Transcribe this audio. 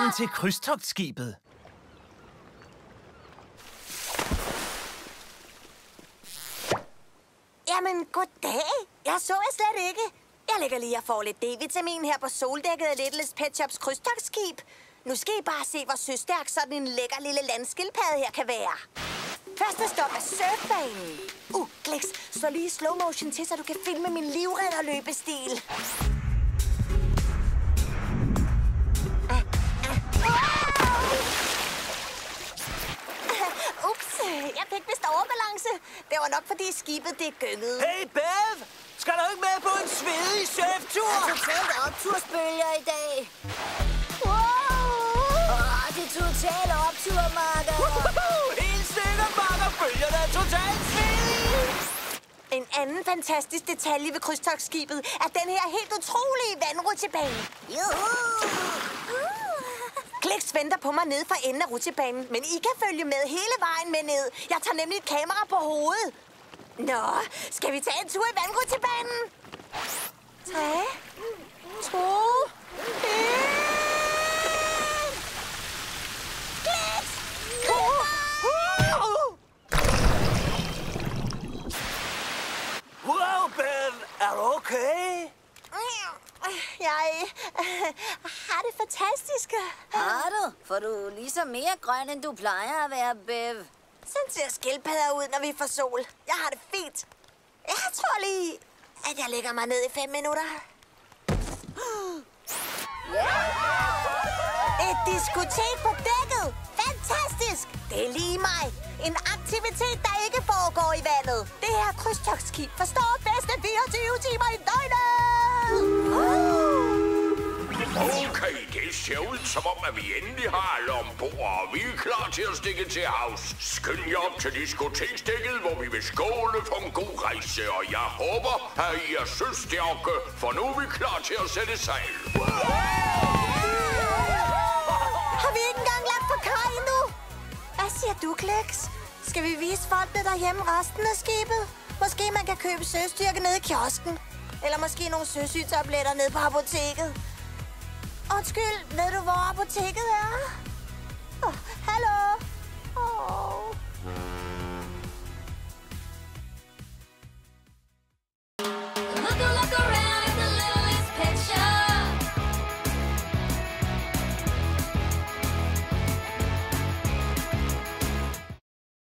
Velkommen til krydstogtskibet. Jamen, goddag. Jeg så jeg slet ikke. Jeg ligger lige og får lidt D-vitamin her på soldækket af Littles Pet Shops krydstogtskib. Nu skal I bare se, hvor søstærk sådan en lækker lille landskildpadde her kan være. Første stop er surfbanen. Uh, Glix, så lige slow motion til, så du kan filme min livredderløbestil. løbestil. Jeg fik vist overbalance. Det var nok, fordi skibet det gyngede. Hey, Bev! Skal du ikke med på en svedig surftur? Totalt optursbølger i dag. Wow! Åh, det er totalt optur, Marker. Helt sikkert, Marker. Bølgerne er totalt svedige. En anden fantastisk detalje ved krydstogtskibet er den her helt utrolige vandrutsjebane. Juhu! Klix venter på mig nede for enden af rutsjebanen, men I kan følge med hele vejen med ned. Jeg tager nemlig et kamera på hovedet. Nå, skal vi tage en tur i vandrutsjebanen? Tre, to, et. Klix! Wow, Ben! Er du okay? Jeg øh, har det fantastisk. Har du? For du er ligesom mere grøn, end du plejer at være, Bev. Sådan ser skildpadder ud, når vi får sol. Jeg har det fint. Jeg tror lige, at jeg lægger mig ned i fem minutter. Et diskotek på dækket. Fantastisk. Det er lige mig. En aktivitet, der ikke foregår i vandet. Det her krydstogtskib forstår bedste 24 timer i døgnet. Som om, at vi endelig har alle ombord, og vi er klar til at stikke til havs. Skynd jer op til diskoteksdækket, hvor vi vil skåle for en god rejse, og jeg håber, at I er søstærke, for nu er vi klar til at sætte sejl. Har vi ikke engang lagt på kaj endnu? Hvad siger du, Kleks? Skal vi vise folkene derhjemme resten af skibet? Måske man kan købe søstyrke nede i kiosken. Eller måske nogle søsygtabletter nede på apoteket. Undskyld, ved du, hvor apoteket er? Oh, hallo? Oh. Look, look, look.